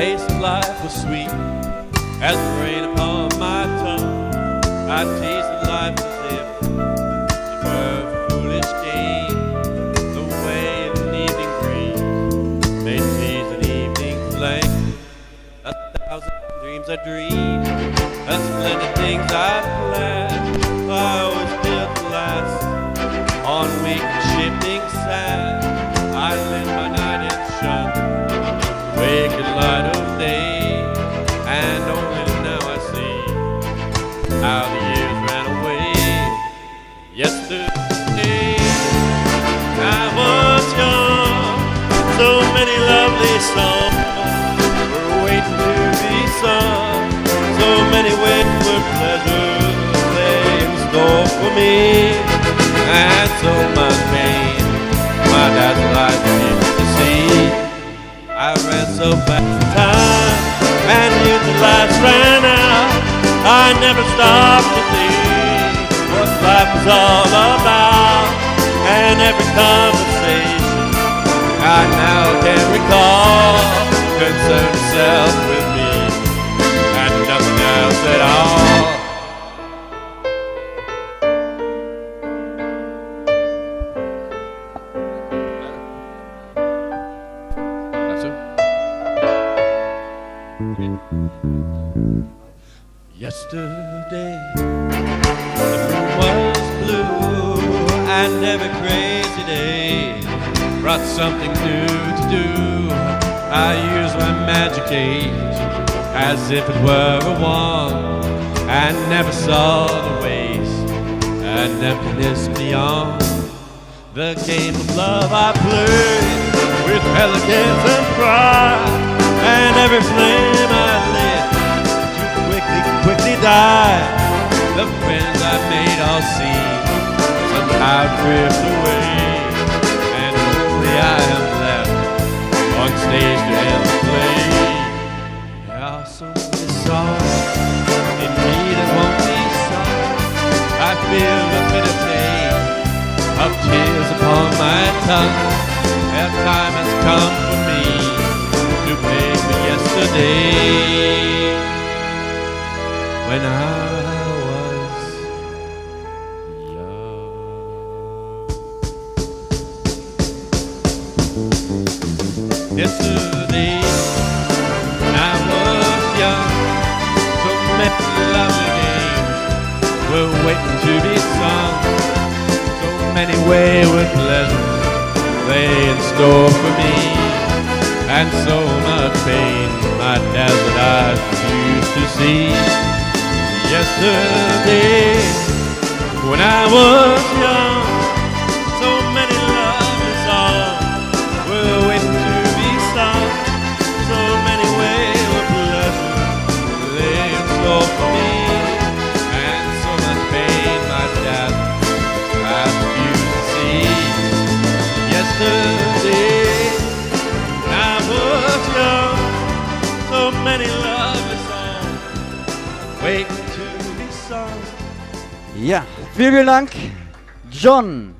taste of life was sweet as the rain upon my tongue. I tasted life as if were a foolish game, the way an evening breeze may tease an evening flame. A thousand dreams I dreamed, a splendid things I planned. I always built to last on weak shifting sand. How the years ran away. Yesterday, I was young, so many lovely songs were waiting to be sung. So many wayward pleasures in for me, and so much pain. My life to see. I ran so fast in time, and knew the ran out. I never stopped to think what life was all about, and every conversation I now can recall concerned itself Yesterday, the moon was blue, and every crazy day brought something new to do. I used my magic age as if it were a wand, and never saw the waste and emptiness beyond. The game of love I played with pelicans and pride, and every flame I lit died. The friends I made all seem somehow drift away, and only I am left on stage to end the play. There are so many songs in me that won't be sung. I feel the bitter taste of tears upon my tongue. Their time has come for me to pay for yesterday when I was young. Yesterday I was young, so many lovely games were waiting to be sung. So many wayward pleasures lay in store for me, and so much pain my dazzled eyes used to see. Yesterday, when I was young, so many lovely songs were waiting to be sung. So many wayward pleasures lay in store for me, and so much pain my dazzled eyes used to see yesterday. When I was young, so many lovely songs waiting to be sung. Ja, vielen Dank, John.